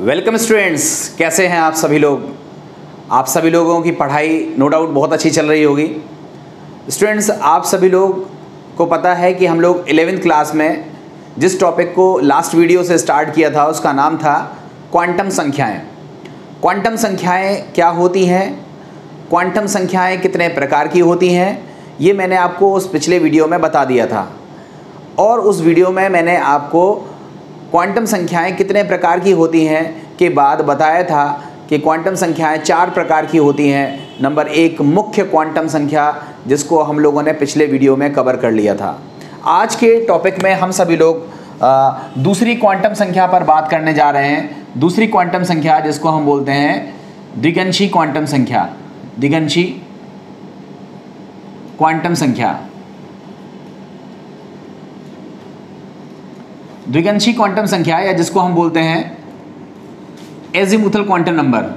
Welcome students कैसे हैं आप सभी लोग? आप सभी लोगों की पढ़ाई नो डाउट बहुत अच्छी चल रही होगी। स्टूडेंट्स आप सभी लोग को पता है कि हम लोग एलेवेंथ क्लास में जिस टॉपिक को लास्ट वीडियो से स्टार्ट किया था, उसका नाम था क्वांटम संख्याएँ। क्वांटम संख्याएँ क्या होती हैं? क्वांटम संख्याएँ कितने प्रकार की होती हैं? ये मैंने आपको उस पिछले वीडियो में बता दिया था। और उस वीडियो में मैंने आपको क्वांटम संख्याएँ कितने प्रकार की होती हैं के बाद बताया था कि क्वांटम संख्याएँ चार प्रकार की होती हैं। नंबर एक मुख्य क्वांटम संख्या जिसको हम लोगों ने पिछले वीडियो में कवर कर लिया था। आज के टॉपिक में हम सभी लोग आ, दूसरी क्वांटम संख्या पर बात करने जा रहे हैं। दूसरी क्वांटम संख्या जिसको हम बोलते हैं द्विगंशी क्वांटम संख्या। द्विगंशी क्वांटम संख्या। द्विगंशी क्वांटम संख्या या जिसको हम बोलते हैं azimuthal quantum number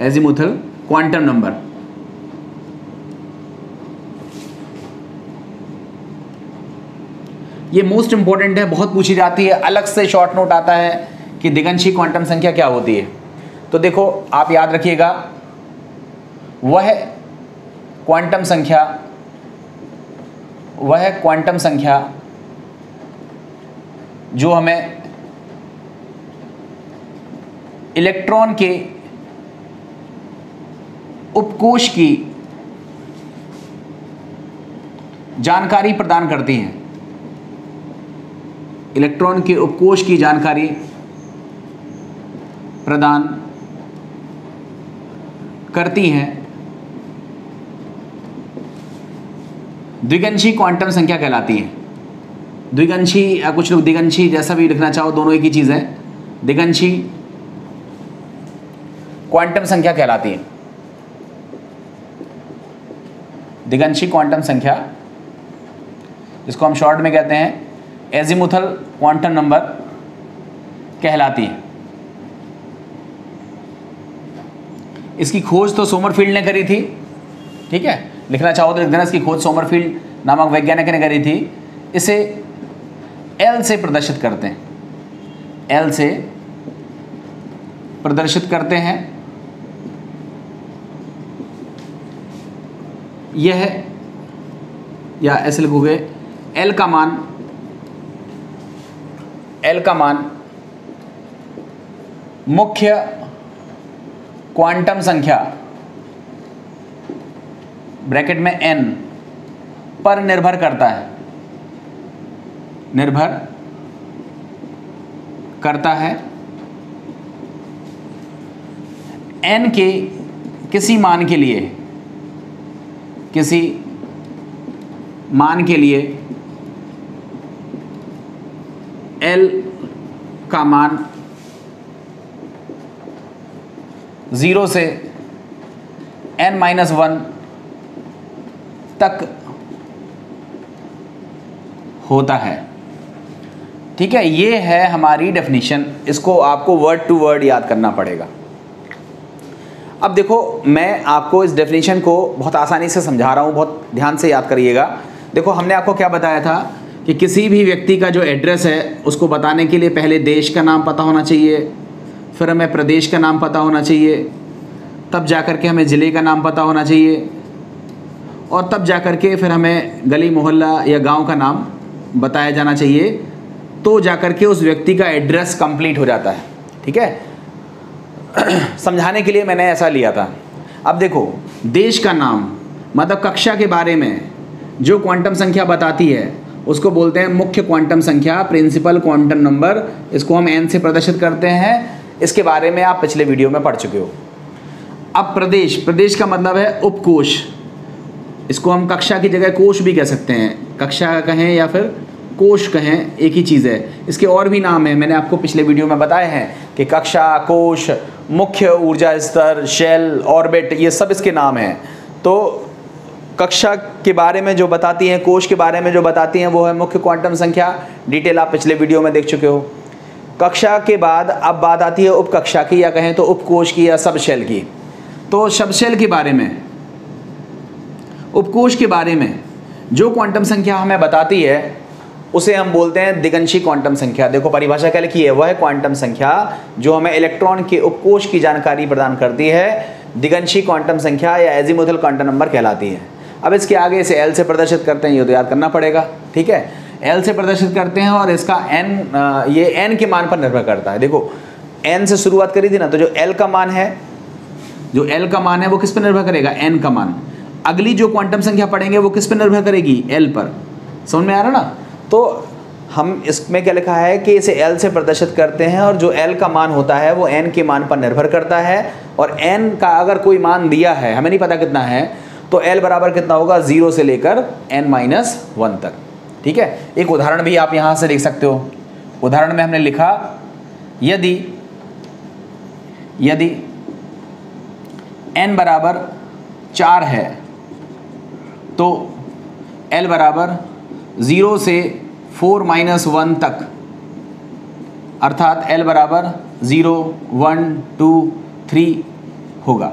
azimuthal quantum number ये मोस्ट इंपॉर्टेंट है, बहुत पूछी जाती है, अलग से शॉर्ट नोट आता है कि दिगंशी क्वांटम संख्या क्या होती है। तो देखो, आप याद रखिएगा, वह क्वांटम संख्या वह क्वांटम संख्या, जो हमें इलेक्ट्रॉन के उपकोष की जानकारी प्रदान करती हैं। इलेक्ट्रॉन के उपकोष की जानकारी प्रदान करती हैं। द्विगंशी क्वांटम संख्या कहलाती है। द्विगंशी या कुछ लोग दिगंशी जैसा भी लिखना चाहो, दोनों एक ही चीज़ है। दिगंशी क्वांटम संख्या कहलाती है। दिगंशी क्वांटम संख्या, जिसको हम शॉर्ट में कहते हैं एजिमुथल क्वांटम नंबर कहलाती है। इसकी खोज तो सोमरफील्ड ने करी थी, ठीक है? लिखना चाहो तो लिख देना इसकी खोज सोमरफील्ड नामक वैज्ञानिक ने करी थी। इसे एल से प्रदर्शित करते हैं। एल से प्रदर्शित करते हैं। यह है, या ऐसे लिखोगे एल का मान एल का मान मुख्य क्वांटम संख्या। ब्रैकेट में एन पर निर्भर करता है। निर्भर करता है। एन के किसी मान के लिए, किसी मान के लिए एल का मान ज़ीरो से एन माइनस वन तक होता है। ठीक है, ये है हमारी डेफिनेशन इसको आपको वर्ड टू वर्ड याद करना पड़ेगा। अब देखो, मैं आपको इस डेफिनेशन को बहुत आसानी से समझा रहा हूँ। बहुत ध्यान से याद करिएगा। देखो, हमने आपको क्या बताया था कि किसी भी व्यक्ति का जो एड्रेस है, उसको बताने के लिए पहले देश का नाम पता होना चाहिए, फिर हमें प्रदेश का नाम पता होना चाहिए, तब जा कर के हमें ज़िले का नाम पता होना चाहिए। और तब जा कर के फिर हमें गली, मोहल्ला या गाँव का नाम बताया जाना चाहिए। तो जा कर के उस व्यक्ति का एड्रेस कंप्लीट हो जाता है, ठीक है? समझाने के लिए मैंने ऐसा लिया था। अब देखो, देश का नाम मतलब कक्षा के बारे में जो क्वांटम संख्या बताती है, उसको बोलते हैं मुख्य क्वांटम संख्या प्रिंसिपल क्वांटम नंबर इसको हम एन से प्रदर्शित करते हैं। इसके बारे में आप पिछले वीडियो में पढ़ चुके हो। अब प्रदेश प्रदेश का मतलब है उपकोष इसको हम कक्षा की जगह कोष भी कह सकते हैं। कक्षा कहें या फिर कोश कहें, एक ही चीज़ है। इसके और भी नाम हैं। मैंने आपको पिछले वीडियो में बताए हैं कि कक्षा, कोश, मुख्य ऊर्जा स्तर शेल ऑर्बिट ये सब इसके नाम हैं। तो कक्षा के बारे में जो बताती हैं, कोश के बारे में जो बताती हैं, वो है मुख्य क्वांटम संख्या। डिटेल आप पिछले वीडियो में देख चुके हो। कक्षा के बाद अब बात आती है उपकक्षा की, या कहें तो उपकोष की या सब शेल की। तो सब शेल के बारे में उपकोष के बारे में। जो क्वांटम संख्या हमें बताती है, उसे हम बोलते हैं दिगंशी क्वांटम संख्या। देखो, परिभाषा क्या लिखी है? वह क्वांटम संख्या जो हमें इलेक्ट्रॉन के उपकोष की जानकारी प्रदान करती है। दिगंशी क्वांटम संख्या या एजीमुथल क्वांटम नंबर कहलाती है। अब इसके आगे इसे एल से प्रदर्शित करते हैं, ये तो याद करना पड़ेगा, ठीक है? एल से प्रदर्शित करते हैं और इसका एन ये एन के मान पर निर्भर करता है। देखो एन से शुरुआत करी थी ना तो जो एल का मान है, जो एल का मान है, वो किस पर निर्भर करेगा? एन का मान। अगली जो क्वांटम संख्या पढ़ेंगे, वो किस पर निर्भर करेगी? एल पर। समझ में आ रहा ना? तो हम इसमें क्या लिखा है कि इसे एल से प्रदर्शित करते हैं और जो एल का मान होता है, वो एन के मान पर निर्भर करता है और एन का अगर कोई मान दिया है, हमें नहीं पता कितना है तो एल बराबर कितना होगा? ज़ीरो से लेकर एन माइनस वन तक। ठीक है? एक उदाहरण भी आप यहाँ से लिख सकते हो। उदाहरण में हमने लिखा, यदि यदि एन बराबर चार है तो एल बराबर ज़ीरो से फोर माइनस वन तक, अर्थात एल बराबर ज़ीरो, वन, टू, थ्री होगा।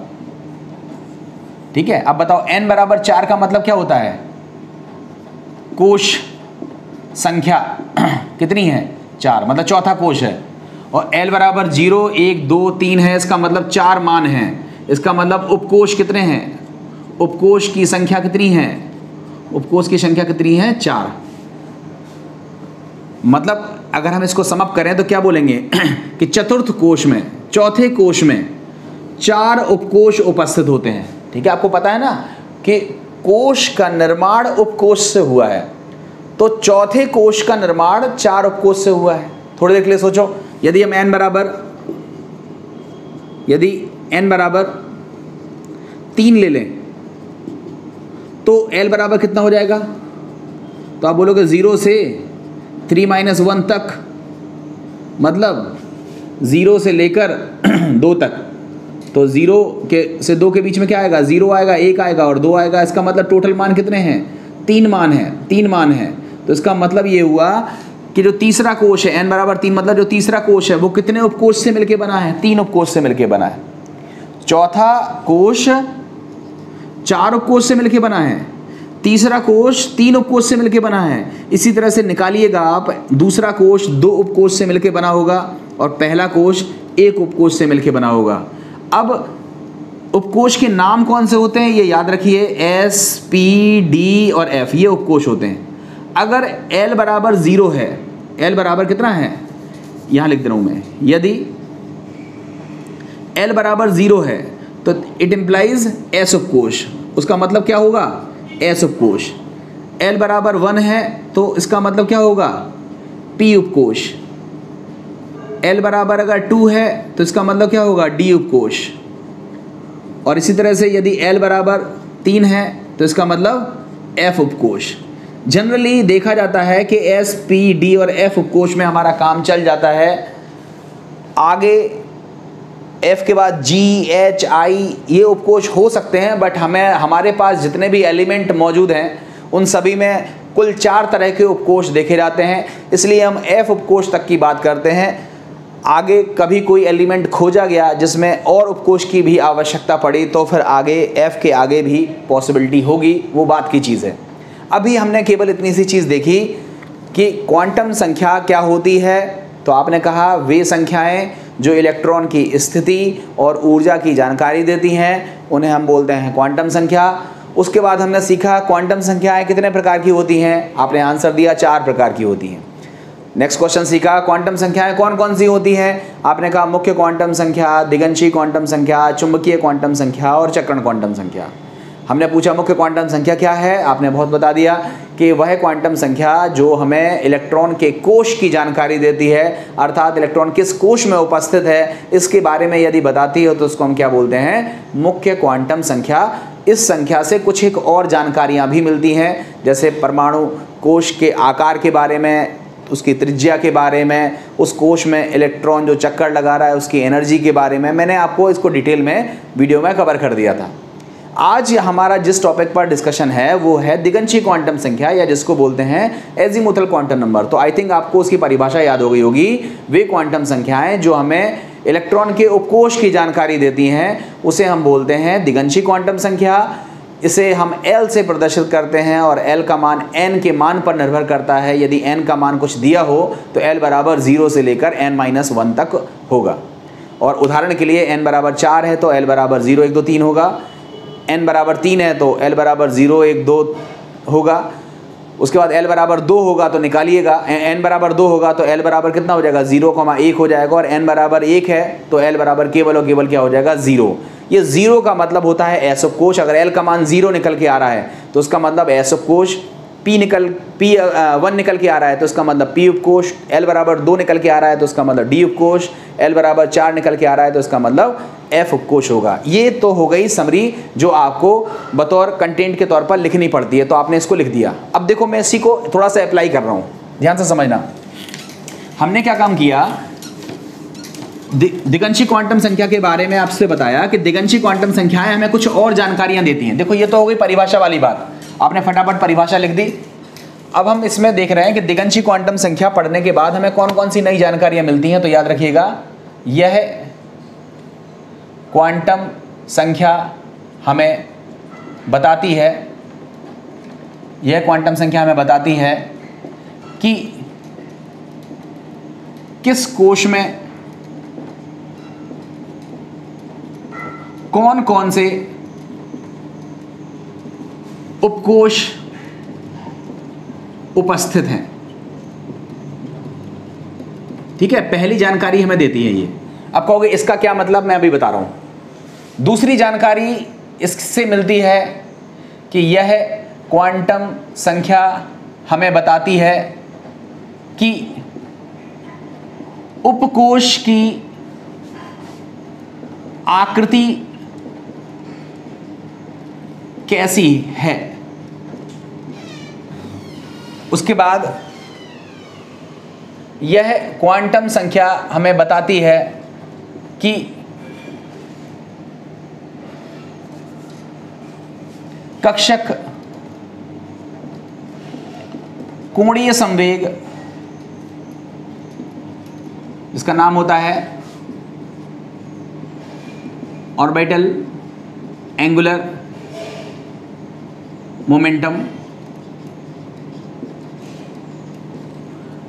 ठीक है? अब बताओ एन बराबर चार का मतलब क्या होता है? कोश संख्या कितनी है? चार मतलब चौथा कोश है। और एल बराबर ज़ीरो, एक, दो, तीन है, इसका मतलब चार मान है। इसका मतलब उपकोष कितने हैं? उपकोष की संख्या कितनी है? उपकोष की संख्या कितनी है? चार। मतलब अगर हम इसको समअप करें तो क्या बोलेंगे? कि चतुर्थ कोश में, चौथे कोश में चार उपकोष उपस्थित होते हैं। ठीक है? आपको पता है ना कि कोश का निर्माण उपकोष से हुआ है। तो चौथे कोश का निर्माण चार उपकोष से हुआ है। थोड़ी देर के लिए सोचो। यदि हम एन बराबर, यदि एन बराबर तीन ले लें तो एल बराबर कितना हो जाएगा? तो आप बोलोगे ज़ीरो से थ्री माइनस वन तक मतलब ज़ीरो से लेकर दो तक। तो ज़ीरो के, से दो के बीच में क्या आएगा? ज़ीरो आएगा, एक आएगा और दो आएगा। इसका मतलब टोटल मान कितने हैं? तीन मान है, तीन मान है। तो इसका मतलब ये हुआ कि जो तीसरा कोश है एन बराबर तीन मतलब जो तीसरा कोश है, वो कितने उपकोष से मिलके बना है? तीन उपकोष से मिलके बना है। चौथा कोश चार उपकोष से मिलके बना है। तीसरा कोश तीन उपकोष से मिलके बना है। इसी तरह से निकालिएगा आप, दूसरा कोश दो उपकोष से मिलके बना होगा और पहला कोश एक उपकोष से मिलके बना होगा। अब उपकोष के नाम कौन से होते हैं, ये याद रखिए एस पी डी और एफ़ ये उपकोष होते हैं। अगर एल बराबर ज़ीरो है एल बराबर कितना है? यहाँ लिख दे रहा हूँ मैं। यदि एल बराबर ज़ीरो है तो इट इम्प्लाइज एस उपकोष उसका मतलब क्या होगा? एस उपकोष एल बराबर वन है तो इसका मतलब क्या होगा? पी उपकोष एल बराबर अगर टू है तो इसका मतलब क्या होगा? डी उपकोष और इसी तरह से यदि एल बराबर तीन है तो इसका मतलब एफ़ उपकोष जनरली देखा जाता है कि एस पी डी और एफ़ उपकोष में हमारा काम चल जाता है। आगे एफ़ के बाद जी एच आई ये उपकोष हो सकते हैं बट हमें, हमारे पास जितने भी एलिमेंट मौजूद हैं, उन सभी में कुल चार तरह के उपकोष देखे जाते हैं। इसलिए हम एफ़ उपकोष तक की बात करते हैं। आगे कभी कोई एलिमेंट खोजा गया जिसमें और उपकोष की भी आवश्यकता पड़ी तो फिर आगे एफ़ के आगे भी पॉसिबिलिटी होगी। वो बात की चीज़ है। अभी हमने केवल इतनी सी चीज़ देखी कि क्वांटम संख्या क्या होती है। तो आपने कहा वे संख्याएँ जो इलेक्ट्रॉन की स्थिति और ऊर्जा की जानकारी देती हैं, उन्हें हम बोलते हैं क्वांटम संख्या। उसके बाद हमने सीखा क्वांटम संख्याएँ कितने प्रकार की होती हैं। आपने आंसर दिया, चार प्रकार की होती हैं। नेक्स्ट क्वेश्चन सीखा क्वांटम संख्याएँ कौन कौन सी होती हैं? आपने कहा मुख्य क्वांटम संख्या दिगंशी क्वांटम संख्या, चुंबकीय क्वांटम संख्या और चक्रण क्वांटम संख्या। हमने पूछा मुख्य क्वांटम संख्या क्या है? आपने बहुत बता दिया कि वह क्वांटम संख्या जो हमें इलेक्ट्रॉन के कोश की जानकारी देती है, अर्थात इलेक्ट्रॉन किस कोश में उपस्थित है, इसके बारे में यदि बताती है तो उसको हम क्या बोलते हैं? मुख्य क्वांटम संख्या। इस संख्या से कुछ एक और जानकारियाँ भी मिलती हैं, जैसे परमाणु कोश के आकार के बारे में, उसकी त्रिज्या के बारे में, उस कोश में इलेक्ट्रॉन जो चक्कर लगा रहा है, उसकी एनर्जी के बारे में। मैंने आपको इसको डिटेल में वीडियो में कवर कर दिया था। आज हमारा जिस टॉपिक पर डिस्कशन है, वो है दिगंशी क्वांटम संख्या, या जिसको बोलते हैं एजीमुथल क्वांटम नंबर तो आई थिंक आपको उसकी परिभाषा याद हो गई होगी। वे क्वांटम संख्याएँ जो हमें इलेक्ट्रॉन के उपकोष की जानकारी देती हैं, उसे हम बोलते हैं दिगंशी क्वांटम संख्या। इसे हम एल से प्रदर्शित करते हैं और एल का मान एन के मान पर निर्भर करता है। यदि एन का मान कुछ दिया हो तो एल बराबर ज़ीरो से लेकर एन माइनस वन तक होगा। और उदाहरण के लिए एन बराबर चार है तो एल बराबर ज़ीरो एक दो तीन होगा। एन बराबर तीन है तो एल बराबर ज़ीरो एक दो होगा। उसके बाद एल बराबर दो होगा तो निकालिएगा। एन बराबर दो होगा तो एल बराबर कितना हो जाएगा? ज़ीरो कॉमा एक हो जाएगा और एन बराबर एक है तो एल बराबर केवल और केवल क्या हो जाएगा? ज़ीरो। ये ज़ीरो का मतलब होता है एसो कोश अगर एल का मान ज़ीरो निकल के आ रहा है तो उसका मतलब एसो कोश पी निकल पी वन निकल के आ रहा है तो उसका मतलब पी उपकोश। एल बराबर दो निकल के आ रहा है तो उसका मतलब डी उपकोश। एल बराबर चार निकल के आ रहा है तो उसका मतलब एफ़ उपकोश होगा। ये तो हो गई समरी जो आपको बतौर कंटेंट के तौर पर लिखनी पड़ती है तो आपने इसको लिख दिया। अब देखो मैं इसी को थोड़ा सा अप्लाई कर रहा हूँ। ध्यान से समझना। हमने क्या काम किया? दिगंशी क्वांटम संख्या के बारे में आपसे बताया कि दिगंशी क्वांटम संख्याएँ हमें कुछ और जानकारियाँ देती हैं। देखो, ये तो हो गई परिभाषा वाली बात। आपने फटाफट परिभाषा लिख दी। अब हम इसमें देख रहे हैं कि दिगंशी क्वांटम संख्या पढ़ने के बाद हमें कौन कौन सी नई जानकारियाँ मिलती हैं तो याद रखिएगा। यह क्वांटम संख्या हमें बताती है, यह क्वांटम संख्या हमें बताती है कि किस कोश में कौन कौन से उपकोश उपस्थित हैं। ठीक है? पहली जानकारी हमें देती है ये। अब कहोगे, इसका क्या मतलब? मैं अभी बता रहा हूँ। दूसरी जानकारी इससे मिलती है कि यह क्वांटम संख्या हमें बताती है कि उपकोश की आकृति कैसी है। उसके बाद यह क्वांटम संख्या हमें बताती है कि कक्षक कोणीय संवेग इसका नाम होता है ऑर्बिटल, एंगुलर, मोमेंटम,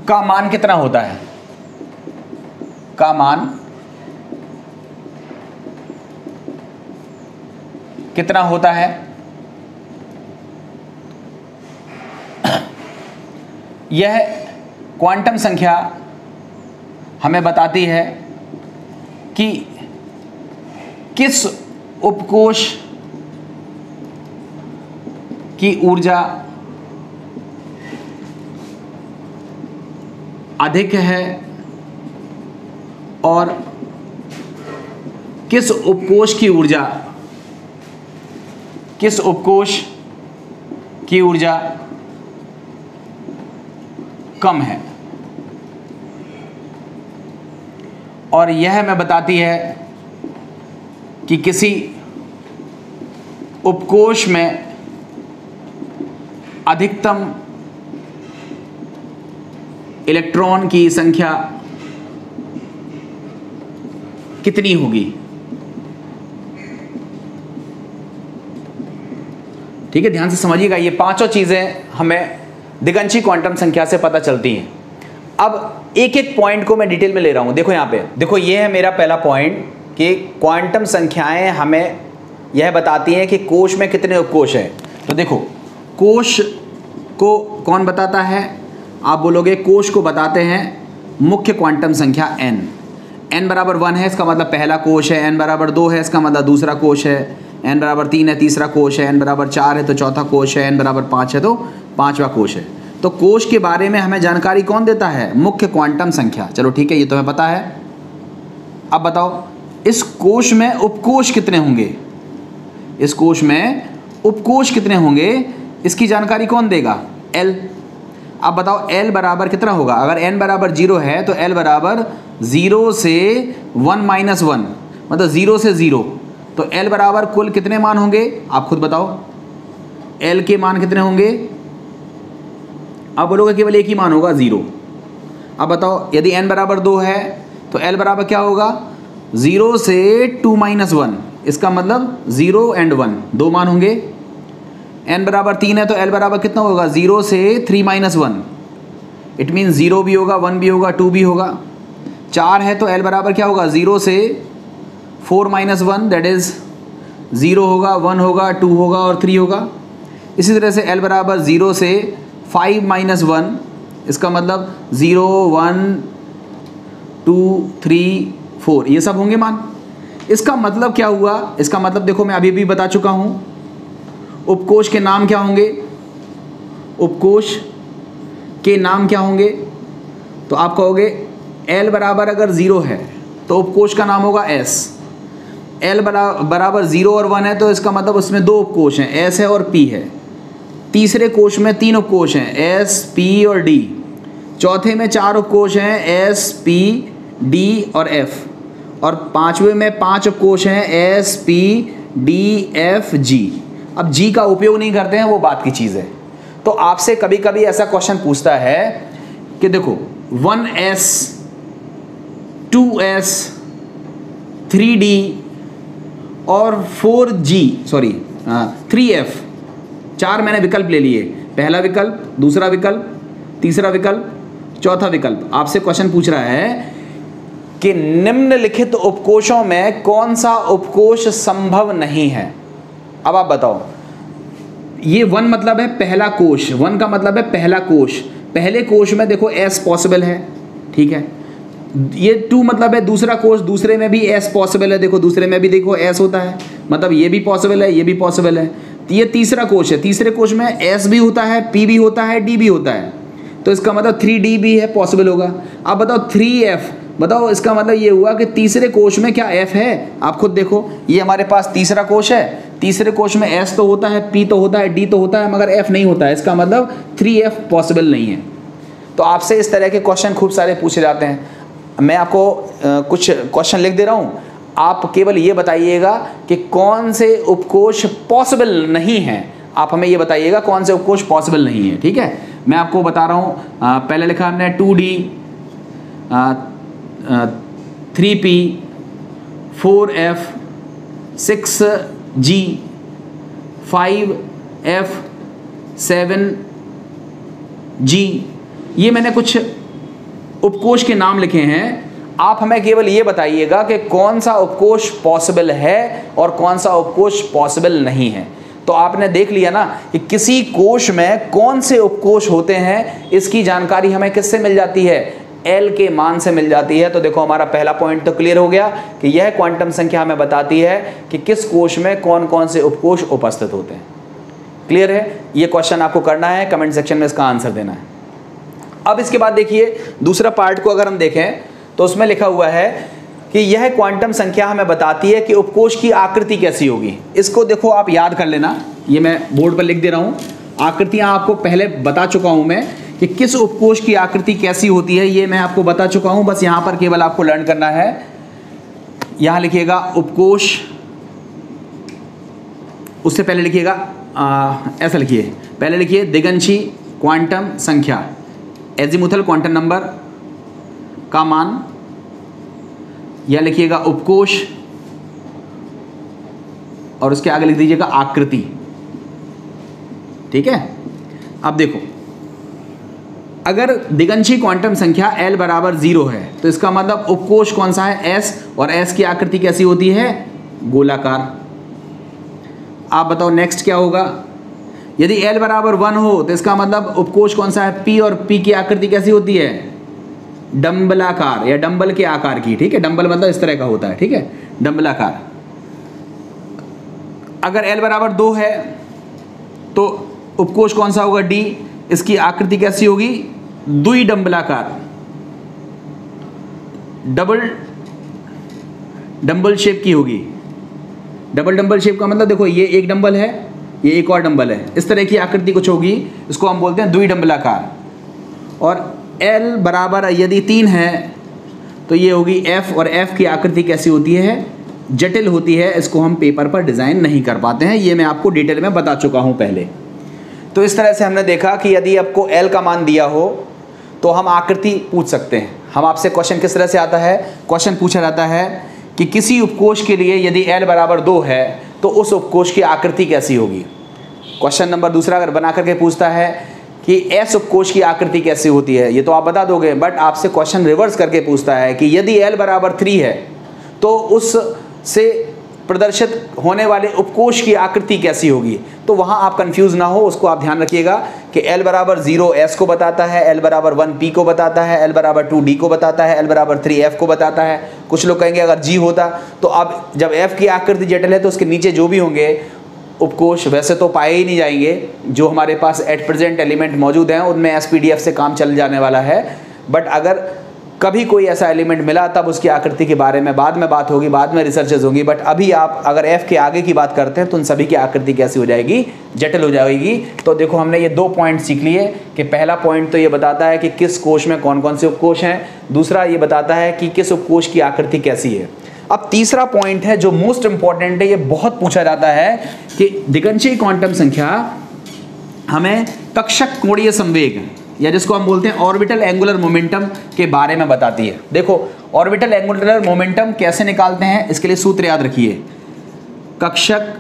का मान कितना होता है? का मान कितना होता है? यह क्वांटम संख्या हमें बताती है कि किस उपकोश की ऊर्जा अधिक है और किस उपकोश की ऊर्जा, किस उपकोश की ऊर्जा कम है। और यह हमें बताती है कि किसी उपकोश में अधिकतम इलेक्ट्रॉन की संख्या कितनी होगी? ठीक है, ध्यान से समझिएगा, ये पाँचों चीज़ें हमें दिगंशी क्वांटम संख्या से पता चलती हैं। अब एक एक पॉइंट को मैं डिटेल में ले रहा हूँ। देखो यहाँ पे। देखो, ये है मेरा पहला पॉइंट कि क्वांटम संख्याएँ हमें यह बताती हैं कि कोश में कितने उपकोश हैं। तो देखो, कोश को कौन बताता है? आप बोलोगे कोश को बताते हैं मुख्य क्वांटम संख्या एन एन बराबर वन है, इसका मतलब पहला कोश है। एन बराबर दो है, इसका मतलब दूसरा कोश है। एन बराबर तीन है, तीसरा कोश है। एन बराबर चार है तो चौथा कोश है। एन बराबर पाँच है तो पाँचवा कोश है। तो कोश के बारे में हमें जानकारी कौन देता है? मुख्य क्वांटम संख्या। चलो ठीक है, ये तो हमें पता है। अब बताओ, इस कोश में उपकोश कितने होंगे? इस कोश में उपकोश कितने होंगे? इसकी जानकारी कौन देगा? एल अब बताओ एल बराबर कितना होगा? अगर एन बराबर ज़ीरो है तो एल बराबर ज़ीरो से वन माइनस वन। मतलब ज़ीरो से ज़ीरो। तो एल बराबर कुल कितने मान होंगे? आप खुद बताओ। एल के मान कितने होंगे? आप बोलोगे केवल एक ही मान होगा ज़ीरो अब बताओ, यदि एन बराबर दो है तो एल बराबर क्या होगा? ज़ीरो से टू माइनस वन इसका मतलब ज़ीरो एंड वन दो मान होंगे। एन बराबर तीन है तो एल बराबर कितना होगा? ज़ीरो से three minus one it mean zero भी होगा वन भी होगा टू भी होगा. चार है तो एल बराबर क्या होगा? ज़ीरो से four minus one that is zero होगा वन होगा टू होगा और थ्री होगा. इसी तरह से एल बराबर ज़ीरो से फाइव माइनस वन इसका मतलब zero one two three four ये सब होंगे मान। इसका मतलब क्या हुआ? इसका मतलब देखो मैं अभी भी बता चुका हूँ उपकोष के नाम क्या होंगे? उपकोष के नाम क्या होंगे? तो आप कहोगे एल बराबर अगर ज़ीरो है तो उपकोष का नाम होगा एस एल बराबर ज़ीरो और वन है तो इसका मतलब उसमें दो उपकोष हैं एस है और पी है। तीसरे कोष में तीन उपकोष हैं एस पी और डी चौथे में चार उपकोष हैं एस पी डी और एफ़ और पाँचवें में पाँच उपकोष हैं S P D F G अब जी का उपयोग नहीं करते हैं, वो बात की चीज़ है। तो आपसे कभी कभी ऐसा क्वेश्चन पूछता है कि देखो one S two S three D और four G sorry three F चार मैंने विकल्प ले लिए। पहला विकल्प, दूसरा विकल्प, तीसरा विकल्प, चौथा विकल्प। आपसे क्वेश्चन पूछ रहा है कि निम्नलिखित उपकोषों में कौन सा उपकोष संभव नहीं है? अब आप बताओ। ये वन मतलब है पहला कोश। वन का मतलब है पहला कोष पहले कोष में देखो एस पॉसिबल है, ठीक है? ये टू मतलब है दूसरा कोष दूसरे में भी एस पॉसिबल है। देखो, दूसरे में भी देखो एस होता है। मतलब ये भी पॉसिबल है, ये भी पॉसिबल है। ये तीसरा कोष है। तीसरे कोष में एस भी होता है पी भी होता है डी भी होता है। तो इसका मतलब थ्री डी भी है पॉसिबल होगा। अब बताओ थ्री एफ़ बताओ, इसका मतलब ये हुआ कि तीसरे कोष में क्या एफ़ है? आप खुद देखो। ये हमारे पास तीसरा कोष है। तीसरे कोष में एस तो होता है पी तो होता है डी तो होता है, मगर एफ़ नहीं होता है। इसका मतलब थ्री एफ़ पॉसिबल नहीं है। तो आपसे इस तरह के क्वेश्चन खूब सारे पूछे जाते हैं। मैं आपको कुछ क्वेश्चन लिख दे रहा हूँ। आप केवल ये बताइएगा कि कौन से उपकोष पॉसिबल नहीं हैं। आप हमें ये बताइएगा कौन से उपकोष पॉसिबल नहीं है, ठीक है? मैं आपको बता रहा हूँ पहले लिखा हमने two D three P, four F, six G, five F, seven G. ये मैंने कुछ उपकोष के नाम लिखे हैं आप हमें केवल ये बताइएगा कि कौन सा उपकोष पॉसिबल है और कौन सा उपकोष पॉसिबल नहीं है। तो आपने देख लिया ना कि किसी कोष में कौन से उपकोष होते हैं, इसकी जानकारी हमें किससे मिल जाती है? एल के मान से मिल जाती है। तो देखो हमारा पहला पॉइंट तो क्लियर हो गया कि यह क्वांटम संख्या हमें बताती है कि किस कोष में कौन कौन से उपकोष उपस्थित होते हैं। क्लियर है? ये क्वेश्चन आपको करना है कमेंट सेक्शन में इसका आंसर देना है। अब इसके बाद देखिए, दूसरा पार्ट को अगर हम देखें तो उसमें लिखा हुआ है कि यह क्वांटम संख्या हमें बताती है कि उपकोष की आकृति कैसी होगी। इसको देखो, आप याद कर लेना। ये मैं बोर्ड पर लिख दे रहा हूँ। आकृतियाँ आपको पहले बता चुका हूँ मैं कि किस उपकोष की आकृति कैसी होती है, ये मैं आपको बता चुका हूँ। बस यहाँ पर केवल आपको लर्न करना है। यहाँ लिखिएगा उपकोष उससे पहले लिखिएगा ऐसा लिखिए। पहले लिखिए दिगंशी क्वांटम संख्या। एजिमुथल क्वांटम नंबर का मान या लिखिएगा उपकोष और उसके आगे लिख दीजिएगा आकृति। ठीक है? अब देखो, अगर दिगंशी क्वांटम संख्या L बराबर ज़ीरो है तो इसका मतलब उपकोष कौन सा है? S, और S की आकृति कैसी होती है? गोलाकार। आप बताओ नेक्स्ट क्या होगा? यदि L बराबर वन हो तो इसका मतलब उपकोष कौन सा है? P, और P की आकृति कैसी होती है? डम्बलाकार या डंबल के आकार की, ठीक है? डंबल मतलब इस तरह का होता है, ठीक है? डम्बलाकार अगर एल बराबर दो है तो उपकोष कौन सा होगा? डी इसकी आकृति कैसी होगी? दुई डम्बलाकार डबल, डंबल शेप की होगी। डबल डंबल शेप का मतलब देखो, ये एक डंबल है, ये एक और डंबल है। इस तरह की आकृति कुछ होगी, इसको हम बोलते हैं दुई डंबलाकार। और L बराबर यदि तीन है तो ये होगी एफ़ और एफ़ की आकृति कैसी होती है? जटिल होती है, इसको हम पेपर पर डिज़ाइन नहीं कर पाते हैं। ये मैं आपको डिटेल में बता चुका हूँ पहले। तो इस तरह से हमने देखा कि यदि आपको एल का मान दिया हो तो हम आकृति पूछ सकते हैं। हम आपसे क्वेश्चन किस तरह से आता है? क्वेश्चन पूछा जाता है कि किसी उपकोष के लिए यदि एल बराबर दो है तो उस उपकोष की आकृति कैसी होगी? क्वेश्चन नंबर दूसरा अगर बना करके पूछता है कि एस उपकोष की आकृति कैसी होती है, ये तो आप बता दोगे बट आपसे क्वेश्चन रिवर्स करके पूछता है कि यदि एल बराबर थ्री है तो उस से प्रदर्शित होने वाले उपकोष की आकृति कैसी होगी? तो वहाँ आप कंफ्यूज ना हो, उसको आप ध्यान रखिएगा कि L बराबर ज़ीरो एस को बताता है, L बराबर वन पी को बताता है, L बराबर टू डी को बताता है, L बराबर थ्री एफ़ को बताता है। कुछ लोग कहेंगे, अगर जी होता तो अब जब एफ़ की आकृति जटिल है तो उसके नीचे जो भी होंगे उपकोष वैसे तो पाए ही नहीं जाएँगे, जो हमारे पास एट प्रेजेंट एलिमेंट मौजूद हैं, उनमें एसपीडीएफ से काम चल जाने वाला है। बट अगर कभी कोई ऐसा एलिमेंट मिला, तब उसकी आकृति के बारे में बाद में बात होगी, बाद में रिसर्चेज होंगी। बट अभी आप अगर एफ़ के आगे की बात करते हैं तो उन सभी की आकृति कैसी हो जाएगी? जटिल हो जाएगी। तो देखो, हमने ये दो पॉइंट सीख लिए कि पहला पॉइंट तो ये बताता है कि किस कोष में कौन कौन से उपकोष हैं। दूसरा ये बताता है कि किस उपकोष की आकृति कैसी है। अब तीसरा पॉइंट है जो मोस्ट इंपॉर्टेंट है, ये बहुत पूछा जाता है कि दिगंशी क्वांटम संख्या हमें कक्षक कोणीय संवेग, या जिसको हम बोलते हैं ऑर्बिटल एंगुलर मोमेंटम के बारे में बताती है। देखो ऑर्बिटल एंगुलर मोमेंटम कैसे निकालते हैं, इसके लिए सूत्र याद रखिए। कक्षक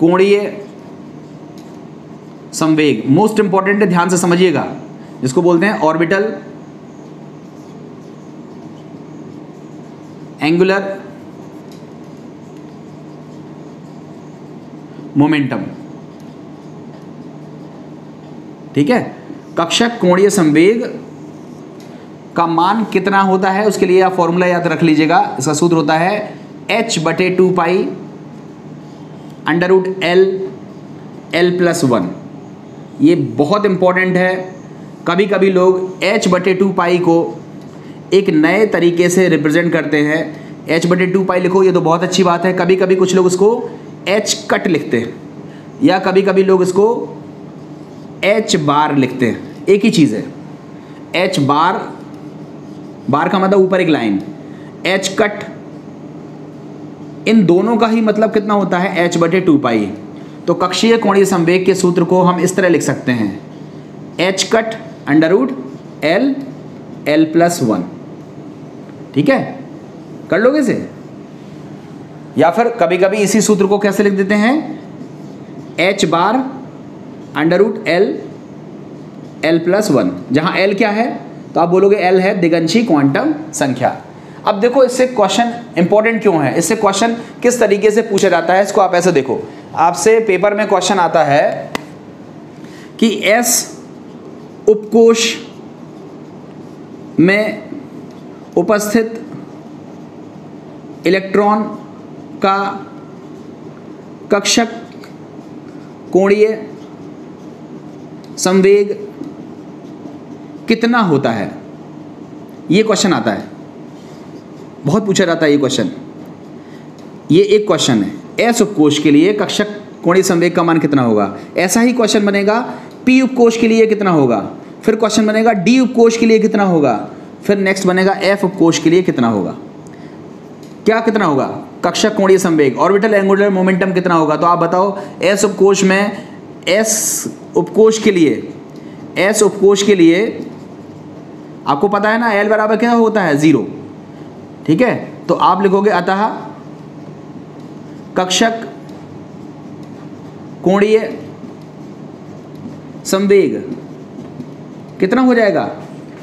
कोणीय संवेग मोस्ट इंपॉर्टेंट ध्यान से समझिएगा, जिसको बोलते हैं ऑर्बिटल एंगुलर मोमेंटम ठीक है? कक्षक कोणीय संवेग का मान कितना होता है? उसके लिए आप फॉर्मूला याद रख लीजिएगा। इसका सूत्र होता है एच बटे two pi under root L L plus one ये बहुत इंपॉर्टेंट है। कभी कभी लोग एच बटे टू पाई को एक नए तरीके से रिप्रेजेंट करते हैं। एच बटे टू पाई लिखो, ये तो बहुत अच्छी बात है। कभी कभी कुछ लोग उसको एच कट लिखते हैं। या कभी कभी लोग इसको एच बार लिखते हैं। एक ही चीज़ है। एच बार बार का मतलब ऊपर एक लाइन एच कट इन दोनों का ही मतलब कितना होता है? एच बटे टू पाई। तो कक्षीय कोणीय संवेग के सूत्र को हम इस तरह लिख सकते हैं। H cut under root L L plus one ठीक है? कर लोगे इसे? या फिर कभी कभी इसी सूत्र को कैसे लिख देते हैं? H bar under root L L plus one जहाँ एल क्या है? तो आप बोलोगे एल है दिगंशी क्वांटम संख्या। अब देखो, इससे क्वेश्चन इंपॉर्टेंट क्यों है? इससे क्वेश्चन किस तरीके से पूछा जाता है? इसको आप ऐसे देखो। आपसे पेपर में क्वेश्चन आता है कि एस उपकोष में उपस्थित इलेक्ट्रॉन का कक्षक, कोणीय संवेग कितना होता है? ये क्वेश्चन आता है। बहुत पूछा जाता है ये क्वेश्चन ये एक क्वेश्चन है। एस उपकोष के लिए कक्षक, कोणीय संवेग का मान कितना होगा? ऐसा ही क्वेश्चन बनेगा। पी उपकोष के लिए कितना होगा? फिर क्वेश्चन बनेगा डी उपकोष के लिए कितना होगा? फिर नेक्स्ट बनेगा एफ़ उपकोष के लिए कितना होगा? क्या कितना होगा? कक्षक कोणीय संवेग। ऑर्बिटल एंगुलर मोमेंटम कितना होगा? तो आप बताओ एस उपकोष में एस उपकोष के लिए एस उपकोष के लिए, आपको पता है ना एल बराबर क्या होता है? ज़ीरो ठीक है? तो आप लिखोगे अतः कक्षक कोणीय संवेग कितना हो जाएगा?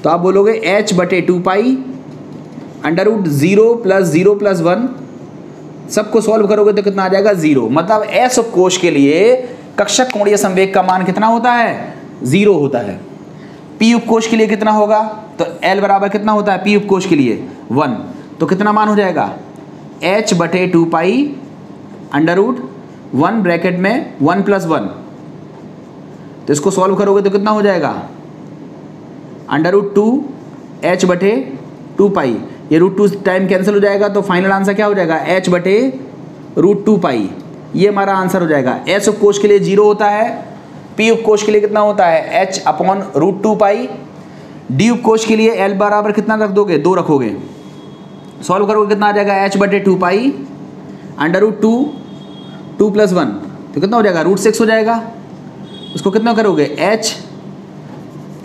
तो आप बोलोगे एच बटे two pi under root zero plus zero plus one. सबको सॉल्व करोगे तो कितना आ जाएगा? ज़ीरो। मतलब एस कोश के लिए कक्षक कोणीय संवेग का मान कितना होता है? ज़ीरो होता है। पी उपकोष के लिए कितना होगा? तो एल बराबर कितना होता है? पी उपकोष के लिए वन। तो कितना मान हो जाएगा? एच बटे two pi under root one bracket में वन प्लस वन। तो इसको सॉल्व करोगे तो कितना हो जाएगा? अंडर रूट टू एच बटे टू पाई ये रूट टू टाइम कैंसिल हो जाएगा तो फाइनल आंसर क्या हो जाएगा? एच बटे रूट टू पाई ये हमारा आंसर हो जाएगा. एस उपकोष के लिए ज़ीरो होता है पी उपकोष के लिए कितना होता है? H upon root two pi D उपकोष के लिए एल बराबर कितना रख दोगे? दो रखोगे. सॉल्व करोगे कितना आ जाएगा? एच बटे two pi under root two two plus one तो कितना हो जाएगा? रूट सिक्स हो जाएगा. उसको कितना करोगे? एच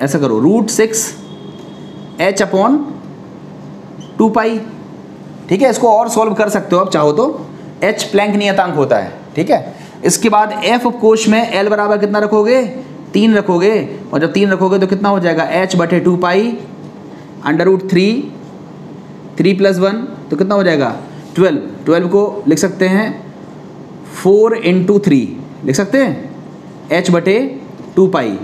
ऐसा करो root six H upon two pi ठीक है? इसको और सॉल्व कर सकते हो आप, चाहो तो। एच प्लैंक नियतांक होता है, ठीक है? इसके बाद एफ़ कोश में एल बराबर कितना रखोगे? तीन रखोगे। और जब तीन रखोगे तो कितना हो जाएगा? एच बटे two pi under root three three plus one तो कितना हो जाएगा? ट्वेल्व ट्वेल्व को लिख सकते हैं फोर इंटू थ्री लिख सकते हैं? एच बटे टू पाई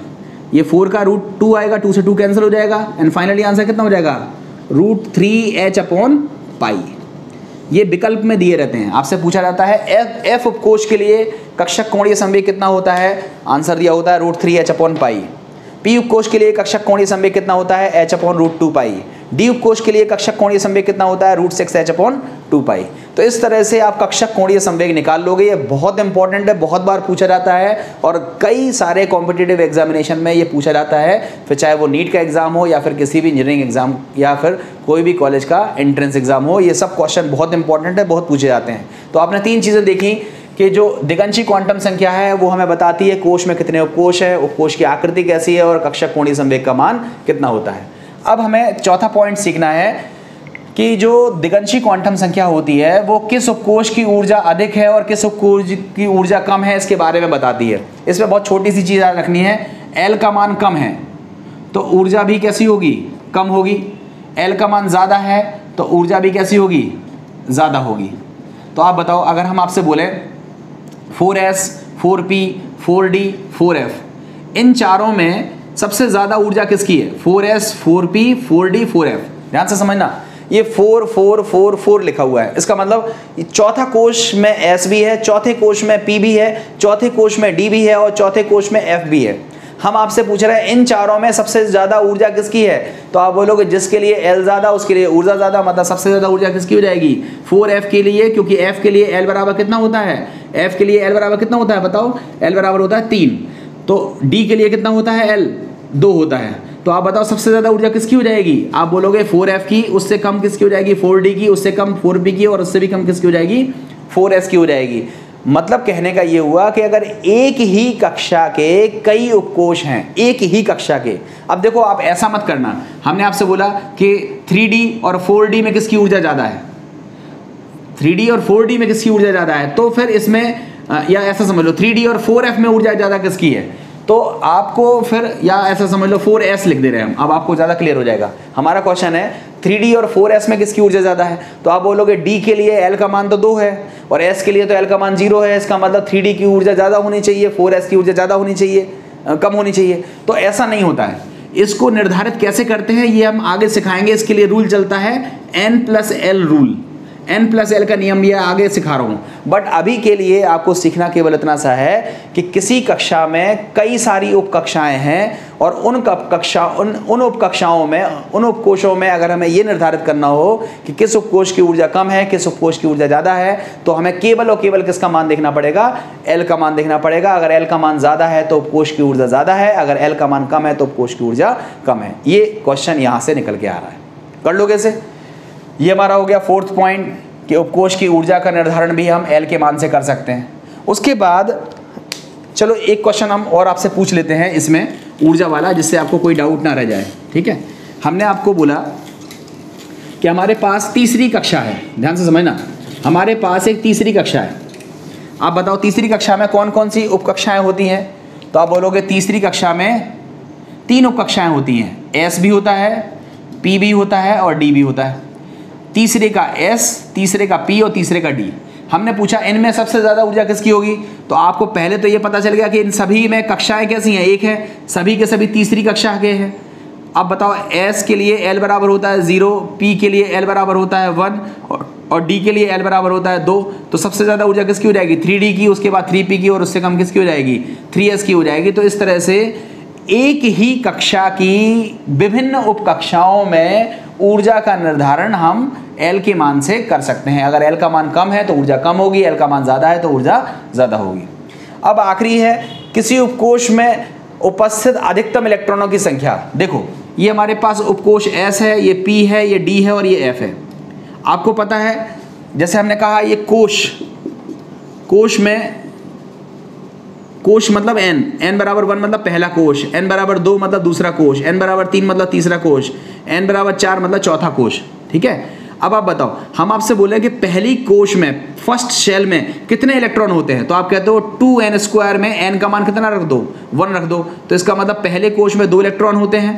ये फोर का रूट टू आएगा टू से टू कैंसिल हो जाएगा एंड फाइनली आंसर कितना हो जाएगा? Root three H upon pi ये विकल्प में दिए रहते हैं। आपसे पूछा जाता है एफ़ एफ़ उपकोष के लिए कक्षक कोणीय संवेग कितना होता है? आंसर दिया होता है root three H upon pi P उपकोष के लिए कक्षक कोणीय संवेग कितना होता है? H upon root two pi D उपकोश के लिए कक्षक कोणीय संवेग कितना होता है? Root six H upon two pi. तो इस तरह से आप कक्षक कोणीय संवेग निकाल लोगे। ये बहुत इंपॉर्टेंट है, बहुत बार पूछा जाता है और कई सारे कॉम्पिटेटिव एग्जामिनेशन में ये पूछा जाता है। फिर चाहे वो नीट का एग्ज़ाम हो या फिर किसी भी इंजीनियरिंग एग्ज़ाम या फिर कोई भी कॉलेज का एंट्रेंस एग्ज़ाम हो, ये सब क्वेश्चन बहुत इंपॉर्टेंट है, बहुत पूछे जाते हैं। तो आपने तीन चीज़ें देखी कि जो दिगंशी क्वांटम संख्या है, वो हमें बताती है कोश में कितने उपकोश है उपकोश की आकृति कैसी है और कक्षक कोणीय संवेग का मान कितना होता है। अब हमें चौथा पॉइंट सीखना है कि जो दिगंशी क्वांटम संख्या होती है, वो किस उपकोश की ऊर्जा अधिक है और किस उपकोश की ऊर्जा कम है, इसके बारे में बताती है। इसमें बहुत छोटी सी चीज़ रखनी है एल का मान कम है तो ऊर्जा भी कैसी होगी? कम होगी। एल का मान ज़्यादा है तो ऊर्जा भी कैसी होगी? ज़्यादा होगी। तो आप बताओ, अगर हम आपसे बोलें four S four P four D four F इन चारों में सबसे ज़्यादा ऊर्जा किसकी है? Four S, four P, four D, four F. ध्यान से समझना। ये फोर फोर फोर फोर लिखा हुआ है। इसका मतलब चौथा कोश में एस भी है, चौथे कोश में पी भी है, चौथे कोश में डी भी है और चौथे कोश में एफ़ भी है। हम आपसे पूछ रहे हैं, इन चारों में सबसे ज़्यादा ऊर्जा किसकी है? तो आप बोलोगे, जिसके लिए एल ज़्यादा, उसके लिए ऊर्जा ज़्यादा मतलब सबसे ज़्यादा ऊर्जा किसकी हो जाएगी? फोर एफ़ के लिए, क्योंकि एफ़ के लिए एल बराबर कितना होता है? एफ़ के लिए एल बराबर कितना होता है, बताओ। एल बराबर होता है तीन। तो डी के लिए कितना होता है एल दो होता है। तो आप बताओ सबसे ज़्यादा ऊर्जा किसकी हो जाएगी? आप बोलोगे फोर एफ़ की, उससे कम किसकी हो जाएगी? फोर डी की, उससे कम फोर बी की, और उससे भी कम किसकी हो जाएगी? फोर एस की हो जाएगी। मतलब कहने का ये हुआ कि अगर एक ही कक्षा के कई उपकोश हैं, एक ही कक्षा के, अब देखो आप ऐसा मत करना। हमने आपसे बोला कि थ्री और फोर में किसकी ऊर्जा ज़्यादा है? थ्री और फोर में किसकी ऊर्जा ज़्यादा है? तो फिर इसमें, या ऐसा समझ लो थ्री और फोर में ऊर्जा ज़्यादा किसकी है? तो आपको फिर, या ऐसा समझ लो फोर एस लिख दे रहे हैं हम। अब आपको ज़्यादा क्लियर हो जाएगा। हमारा क्वेश्चन है थ्री डी और फोर एस में किसकी ऊर्जा ज़्यादा है? तो आप बोलोगे डी के लिए एल का मान तो दो है, और एस के लिए तो एल का मान ज़ीरो है। इसका मतलब थ्री डी की ऊर्जा ज़्यादा होनी चाहिए फोर एस की ऊर्जा ज़्यादा होनी चाहिए कम होनी चाहिए। तो ऐसा नहीं होता है। इसको निर्धारित कैसे करते हैं, ये हम आगे सिखाएँगे। इसके लिए रूल चलता है N plus L rule N plus L का नियम ये आगे सिखा रहा हूँ। बट अभी के लिए आपको सीखना केवल इतना सा है कि किसी कक्षा में कई सारी उपकक्षाएँ हैं और उन कक्षा, उन उन उप कक्षाओं में, उन उपकोशों में अगर हमें ये निर्धारित करना हो कि किस उपकोष की ऊर्जा कम है, किस उपकोष की ऊर्जा ज़्यादा है तो हमें केवल और केवल किसका मान देखना पड़ेगा? एल का मान देखना पड़ेगा। अगर एल का मान ज़्यादा है तो उपकोष की ऊर्जा ज़्यादा है। अगर एल का मान कम है तो उपकोष की ऊर्जा कम है। ये क्वेश्चन यहाँ से निकल के आ रहा है। कर लो कैसे ये हमारा हो गया फोर्थ पॉइंट कि उपकोश की ऊर्जा का निर्धारण भी हम एल के मान से कर सकते हैं। उसके बाद, चलो एक क्वेश्चन हम और आपसे पूछ लेते हैं इसमें ऊर्जा वाला, जिससे आपको कोई डाउट ना रह जाए, ठीक है? हमने आपको बोला कि हमारे पास तीसरी कक्षा है। ध्यान से समझना। हमारे पास एक तीसरी कक्षा है। आप बताओ, तीसरी कक्षा में कौन कौन सी उपकक्षाएँ होती हैं? तो आप बोलोगे, तीसरी कक्षा में तीन उपकक्षाएँ होती हैं। एस भी होता है पी भी होता है और डी भी होता है। तीसरे का एस तीसरे का पी और तीसरे का डी हमने पूछा, इनमें सबसे ज़्यादा ऊर्जा किसकी होगी? तो आपको पहले तो ये पता चल गया कि इन सभी में कक्षाएँ कैसी हैं। एक है, सभी के सभी तीसरी कक्षा के हैं। अब बताओ एस के लिए एल बराबर होता है ज़ीरो पी के लिए एल बराबर होता है वन, और डी के लिए एल बराबर होता है दो। तो सबसे ज़्यादा ऊर्जा किसकी हो जाएगी? थ्री डी की, उसके बाद थ्री पी की, और उससे कम किसकी हो जाएगी? थ्री एस की हो जाएगी। तो इस तरह से एक ही कक्षा की विभिन्न उपकक्षाओं में ऊर्जा का निर्धारण हम एल के मान से कर सकते हैं। अगर एल का मान कम है तो ऊर्जा कम होगी। एल का मान ज़्यादा है तो ऊर्जा ज़्यादा होगी। अब आखिरी है, किसी उपकोश में उपस्थित अधिकतम इलेक्ट्रॉनों की संख्या। देखो, ये हमारे पास उपकोश एस है, ये पी है, ये डी है और ये एफ़ है। आपको पता है, जैसे हमने कहा, ये कोश कोश में, कोश मतलब एन एन बराबर वन मतलब पहला कोश एन बराबर दो मतलब दूसरा कोश एन बराबर तीन मतलब तीसरा कोश एन बराबर चार मतलब चौथा कोश, ठीक है? अब आप बताओ, हम आपसे बोले कि पहली कोश में फ़र्स्ट शेल में कितने इलेक्ट्रॉन होते हैं? तो आप कहते हो टू एन स्क्वायर में एन का मान कितना रख दो? वन रख दो। तो इसका मतलब पहले कोश में दो इलेक्ट्रॉन होते हैं,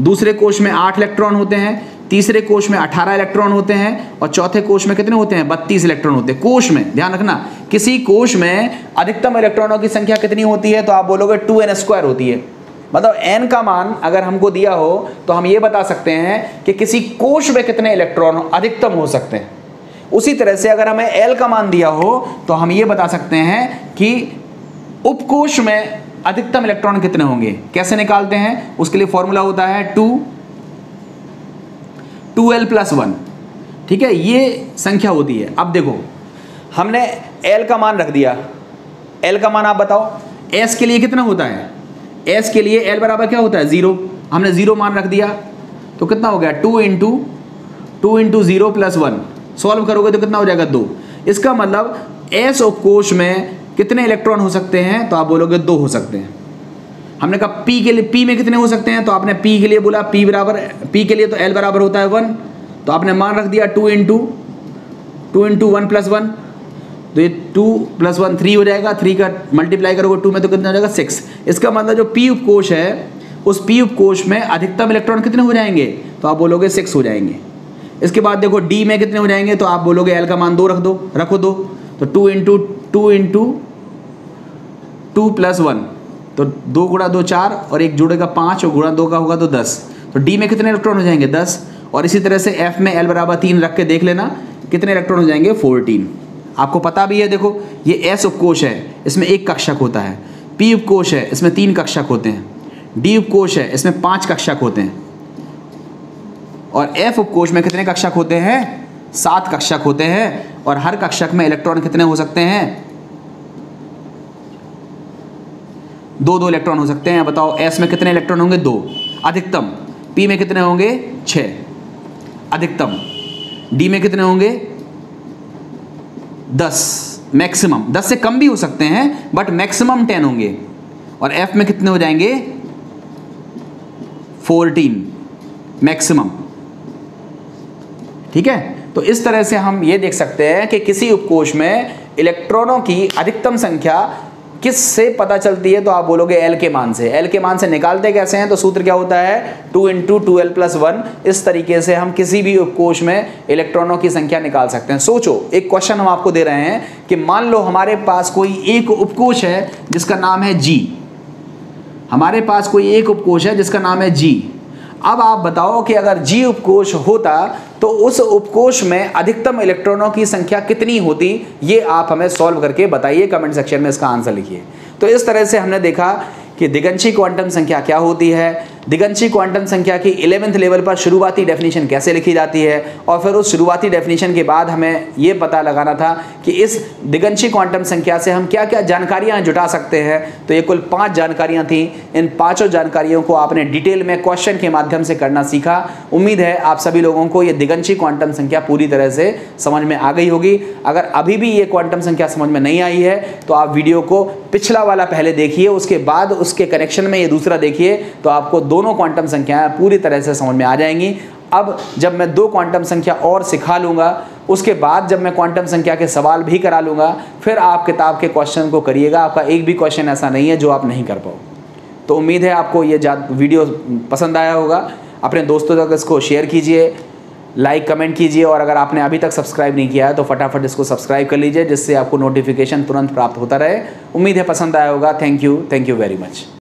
दूसरे कोश में आठ इलेक्ट्रॉन होते हैं, तीसरे कोश में 18 इलेक्ट्रॉन होते हैं और चौथे कोश में कितने होते हैं? 32 इलेक्ट्रॉन होते हैं। कोश में, ध्यान रखना, किसी कोश में अधिकतम इलेक्ट्रॉनों की संख्या कितनी होती है? तो आप बोलोगे टू एन स्क्वायर होती है। मतलब एन का मान अगर हमको दिया हो तो हम ये बता सकते हैं कि किसी कोश में कितने इलेक्ट्रॉन अधिकतम हो सकते हैं। उसी तरह से अगर हमें एल का मान दिया हो तो हम ये बता सकते हैं कि उपकोश में अधिकतम इलेक्ट्रॉन कितने होंगे। कैसे निकालते हैं? उसके लिए फॉर्मूला होता है two two L plus one ठीक है? ये संख्या होती है। अब देखो, हमने एल का मान रख दिया। एल का मान आप बताओ। एस के लिए कितना होता है? एस के लिए एल बराबर क्या होता है? ज़ीरो हमने ज़ीरो मान रख दिया तो कितना हो गया? Two into two into zero plus one solve करोगे तो कितना हो जाएगा? दो. इसका मतलब एस उपकोश में कितने इलेक्ट्रॉन हो सकते हैं? तो आप बोलोगे दो हो सकते हैं. हमने कहा पी के लिए पी में कितने हो सकते हैं? तो आपने पी के लिए बोला पी बराबर पी के लिए तो एल बराबर होता है वन तो आपने मान रख दिया two into two into one plus one तो ये टू प्लस वन थ्री हो जाएगा थ्री का मल्टीप्लाई करोगे टू में तो कितना हो जाएगा सिक्स इसका मतलब जो पी उपकोश है, उस पी उपकोश में अधिकतम इलेक्ट्रॉन कितने हो जाएँगे? तो आप बोलोगे सिक्स हो जाएँगे. इसके बाद देखो डी में कितने हो जाएँगे तो आप बोलोगे एल का मान दो रख दो, रखो दो. तो two into two into two plus one तो दो गुणा दो चार और एक जुड़ेगा पाँच और गुणा दो का होगा तो दस. तो डी में कितने इलेक्ट्रॉन हो जाएँगे? दस. और इसी तरह से एफ़ में एल बराबर तीन रख के देख लेना, कितने इलेक्ट्रॉन हो जाएँगे? फोर्टीन आपको पता भी है, देखो, ये एस उपकोश है, इसमें एक कक्षक होता है। पी उपकोश है, इसमें तीन कक्षक होते हैं। डी उपकोश है, इसमें पाँच कक्षक होते हैं। और एफ़ उपकोश में कितने कक्षक होते हैं? सात कक्षक होते हैं, और हर कक्षक में इलेक्ट्रॉन कितने हो सकते हैं? दो दो इलेक्ट्रॉन हो सकते हैं। बताओ एस में कितने इलेक्ट्रॉन होंगे? दो। अधिकतम पी में कितने होंगे? छ अधिकतम डी में कितने होंगे? दस मैक्सिमम दस से कम भी हो सकते हैं बट मैक्सिमम टेन होंगे। और एफ़ में कितने हो जाएँगे? फोर्टीन मैक्सिमम ठीक है? तो इस तरह से हम ये देख सकते हैं कि किसी उपकोष में इलेक्ट्रॉनों की अधिकतम संख्या किस से पता चलती है तो आप बोलोगे एल के मान से। एल के मान से निकालते कैसे हैं तो सूत्र क्या होता है? Two into two L plus one इस तरीके से हम किसी भी उपकोष में इलेक्ट्रॉनों की संख्या निकाल सकते हैं। सोचो, एक क्वेश्चन हम आपको दे रहे हैं कि मान लो हमारे पास कोई एक उपकोष है, जिसका नाम है जी हमारे पास कोई एक उपकोष है, जिसका नाम है जी अब आप बताओ कि अगर जी उपकोष होता तो उस उपकोष में अधिकतम इलेक्ट्रॉनों की संख्या कितनी होती? ये आप हमें सॉल्व करके बताइए कमेंट सेक्शन में इसका आंसर लिखिए। तो इस तरह से हमने देखा कि दिगंशी क्वांटम संख्या क्या होती है दिगंशी क्वांटम संख्या की इलेवेंथ लेवल पर शुरुआती डेफिनेशन कैसे लिखी जाती है? और फिर उस शुरुआती डेफिनेशन के बाद हमें ये पता लगाना था कि इस दिगंशी क्वांटम संख्या से हम क्या क्या जानकारियाँ जुटा सकते हैं। तो ये कुल पाँच जानकारियाँ थी। इन पाँचों जानकारियों को आपने डिटेल में क्वेश्चन के माध्यम से करना सीखा। उम्मीद है आप सभी लोगों को ये दिगंशी क्वांटम संख्या पूरी तरह से समझ में आ गई होगी। अगर अभी भी ये क्वांटम संख्या समझ में नहीं आई है तो आप वीडियो को पिछला वाला पहले देखिए, उसके बाद उसके कनेक्शन में ये दूसरा देखिए तो आपको दोनों क्वांटम संख्याएँ पूरी तरह से समझ में आ जाएँगी। अब जब मैं दो क्वांटम संख्या और सिखा लूँगा, उसके बाद जब मैं क्वांटम संख्या के सवाल भी करा लूँगा, फिर आप किताब के क्वेश्चन को करिएगा। आपका एक भी क्वेश्चन ऐसा नहीं है जो आप नहीं कर पाओ। तो उम्मीद है आपको ये वीडियो पसंद आया होगा। अपने दोस्तों तक इसको शेयर कीजिए लाइक कमेंट कीजिए और अगर आपने अभी तक सब्सक्राइब नहीं किया है तो फटाफट इसको सब्सक्राइब कर लीजिए, जिससे आपको नोटिफिकेशन तुरंत प्राप्त होता रहे। उम्मीद है पसंद आया होगा। Thank you thank you very much